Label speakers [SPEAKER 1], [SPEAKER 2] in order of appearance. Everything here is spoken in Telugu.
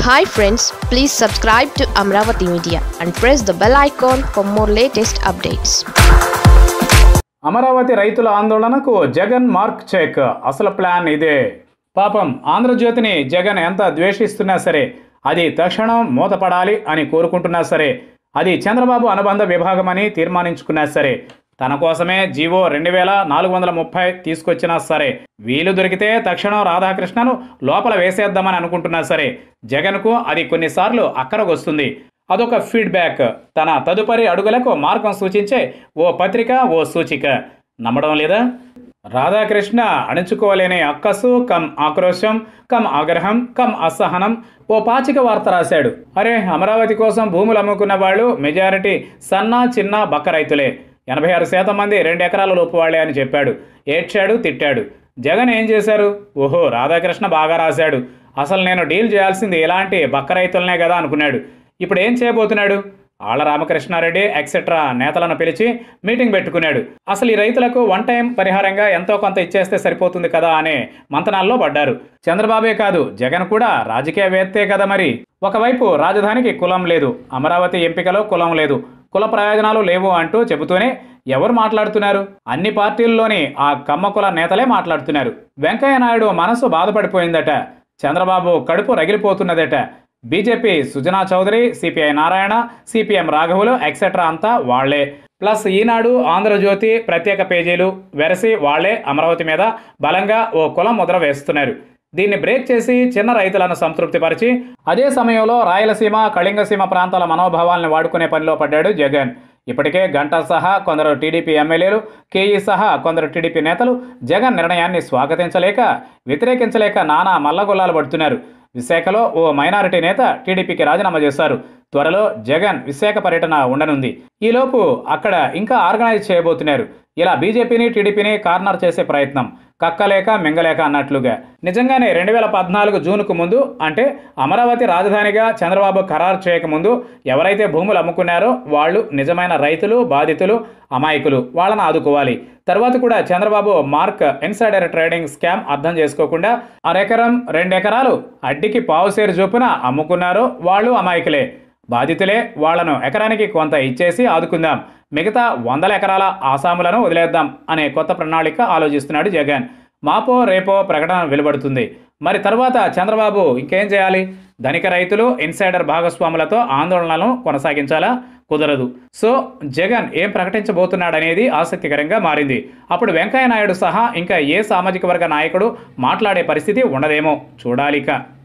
[SPEAKER 1] Hi friends please subscribe to Amaravati media and press the bell icon for more latest updates
[SPEAKER 2] Amaravati రైతుల ఆందోళనకు జగన్ మార్క్ చెక్ అసలు ప్లాన్ ఇదే. పాపం ఆంధ్రజ్యోతిని జగన్ ఎంత ద్వేషిస్తున్నా సరే అది తక్షణం మూతపడాలి అని కోరుకుంటున్నా సరే అది చంద్రబాబు అనుబంధ విభాగమని తీర్మానించుకున్నా సరే తన కోసమే జీవో రెండు వేల నాలుగు వందల ముప్పై తీసుకొచ్చినా సరే. వీలు దొరికితే తక్షణం రాధాకృష్ణను లోపల వేసేద్దామని అనుకుంటున్నా సరే. జగన్కు అది కొన్నిసార్లు అక్కరగొస్తుంది. అదొక ఫీడ్బ్యాక్. తన తదుపరి అడుగులకు మార్గం సూచించే ఓ పత్రిక ఓ సూచిక. నమ్మడం లేదా? రాధాకృష్ణ అణుచుకోలేని అక్కసు కమ్ ఆక్రోశం కమ్ ఆగ్రహం కమ్ అసహనం. ఓ పాచిక వార్త రాశాడు. అరే అమరావతి కోసం భూములు అమ్ముకున్న వాళ్ళు మెజారిటీ సన్న చిన్న బక్క రైతులే. ఎనభై ఆరు శాతం మంది రెండు ఎకరాల లోపు వాళ్ళే అని చెప్పాడు. ఏడ్చాడు తిట్టాడు. జగన్ ఏం చేశారు? ఓహో రాధాకృష్ణ బాగా రాశాడు. అసలు నేను డీల్ చేయాల్సింది ఇలాంటి బక్క రైతులనే కదా అనుకున్నాడు. ఇప్పుడు ఏం చేయబోతున్నాడు? ఆళ్ళ రామకృష్ణారెడ్డి ఎక్సెట్రా నేతలను పిలిచి మీటింగ్ పెట్టుకున్నాడు. అసలు ఈ రైతులకు వన్ టైం పరిహారంగా ఎంతో కొంత ఇచ్చేస్తే సరిపోతుంది కదా అనే మంతనాల్లో పడ్డారు. చంద్రబాబే కాదు జగన్ కూడా రాజకీయవేత్తే కదా మరి. ఒకవైపు రాజధానికి కులం లేదు అమరావతి ఎంపికలో కులం లేదు. కుల ప్రయోజనాలు లేవు అంటూ చెబుతూనే ఎవరు మాట్లాడుతున్నారు? అన్ని పార్టీల్లోని ఆ కమ్మ కుల నేతలే మాట్లాడుతున్నారు. వెంకయ్య నాయుడు మనసు బాధపడిపోయిందట. చంద్రబాబు కడుపు రగిలిపోతున్నదట. BJP Sujana Chowdary CPI Narayana CPM రాఘవులు etcetera అంతా వాళ్ళే. ప్లస్ ఈనాడు ఆంధ్రజ్యోతి ప్రత్యేక పేజీలు వెరసి వాళ్ళే అమరావతి మీద బలంగా ఓ కులం ముద్ర వేస్తున్నారు. దీన్ని బ్రేక్ చేసి చిన్న రైతులను సంతృప్తిపరిచి అదే సమయంలో రాయలసీమ కళింగసీమ ప్రాంతాల మనోభావాలను వాడుకునే పనిలో పడ్డాడు జగన్. ఇప్పటికే గంటా సహా కొందరు టీడీపీ ఎమ్మెల్యేలు కేఈ సహా కొందరు టీడీపీ నేతలు జగన్ నిర్ణయాన్ని స్వాగతించలేక వ్యతిరేకించలేక నానా మల్లగొల్లాలు పడుతున్నారు. విశాఖలో ఓ మైనారిటీ నేత టీడీపీకి రాజీనామా చేశారు. త్వరలో జగన్ విశాఖ పర్యటన ఉండనుంది. ఈలోపు అక్కడ ఇంకా ఆర్గనైజ్ చేయబోతున్నారు. ఇలా బీజేపీని టీడీపీని కార్నర్ చేసే ప్రయత్నం. కక్కలేక మింగలేక అన్నట్లుగా. నిజంగానే రెండు వేల పద్నాలుగు జూన్కు ముందు అంటే అమరావతి రాజధానిగా చంద్రబాబు ఖరారు చేయకముందు ఎవరైతే భూములు అమ్ముకున్నారో వాళ్ళు నిజమైన రైతులు బాధితులు అమాయకులు వాళ్ళని ఆదుకోవాలి. తర్వాత కూడా Chandrababu mark insider trading scam అర్థం చేసుకోకుండా అరెకరం రెండెకరాలు అడ్డికి పావుసేరు చొప్పున అమ్ముకున్నారో వాళ్ళు అమాయకులే. బాధితులే వాళ్ళను ఎకరానికి కొంత ఇచ్చేసి ఆదుకుందాం. మిగతా వందల ఎకరాల ఆసాములను వదిలేద్దాం అనే కొత్త ప్రణాళిక ఆలోచిస్తున్నాడు జగన్. మాపో రేపో ప్రకటన వెలువడుతుంది. మరి తర్వాత చంద్రబాబు ఇంకేం చేయాలి? ధనిక రైతులు ఇన్సైడర్ భాగస్వాములతో ఆందోళనలను కొనసాగించాలా? కుదరదు. సో జగన్ ఏం ప్రకటించబోతున్నాడనేది ఆసక్తికరంగా మారింది. అప్పుడు వెంకయ్య నాయుడు సహా ఇంకా ఏ సామాజిక వర్గ నాయకుడు మాట్లాడే పరిస్థితి ఉండదేమో చూడాలిక.